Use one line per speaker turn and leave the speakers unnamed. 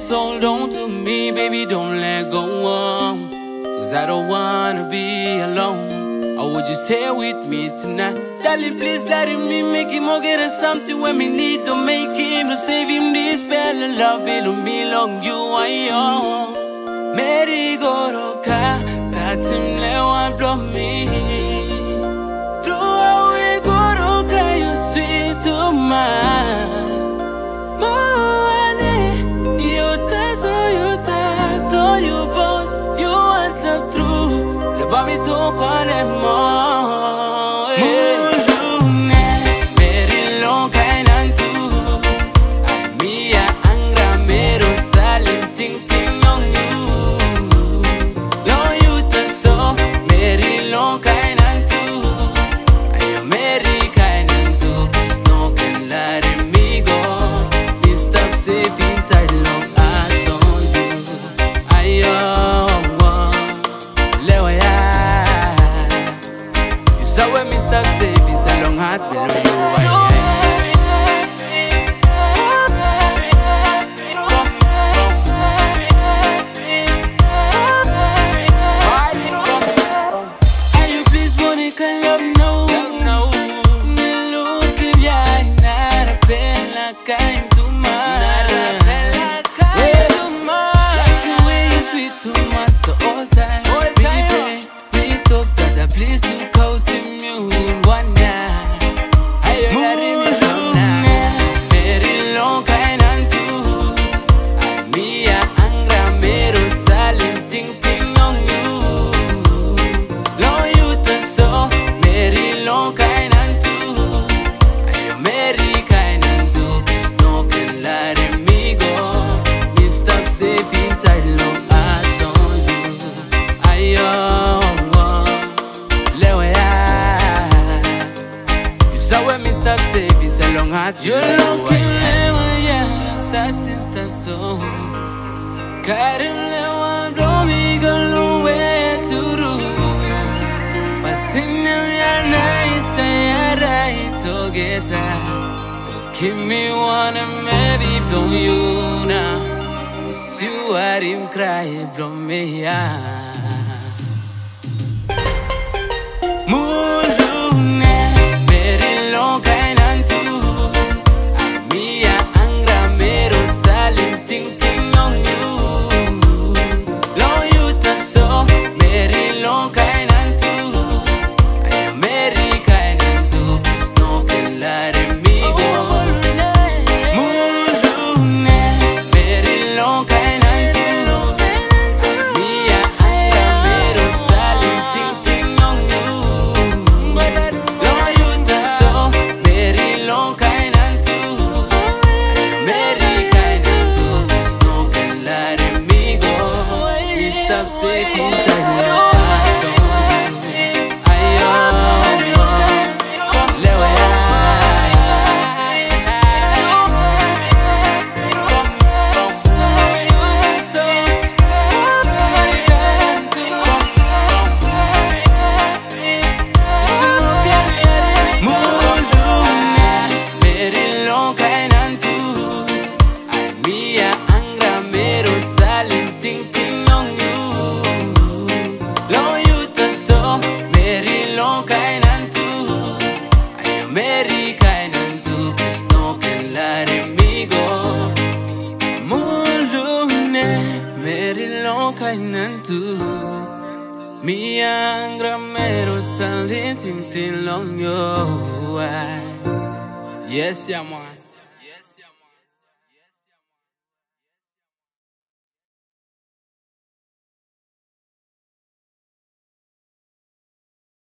just hold on to me, baby, don't let go. Oh. Cause I don't wanna be alone. Or would you stay with me tonight? Darling, please let me make him more get us something when we need to make him to save him this spell of love belong me long you are young. Mary Goroka, that's him, let one blow me. Bobby to call them more. Please to count him you one Ayo Lewe ya. Saw when me stop safe inside long heart You looking lewe ya Sastin sta so Karim lewa Domi galumwe turu Basinem ya naisa ya rai togeta Give me one and maybe blow you now. You are him cry blow me out stop Mia angra mero salim ting ting on you Yes, yeah, man.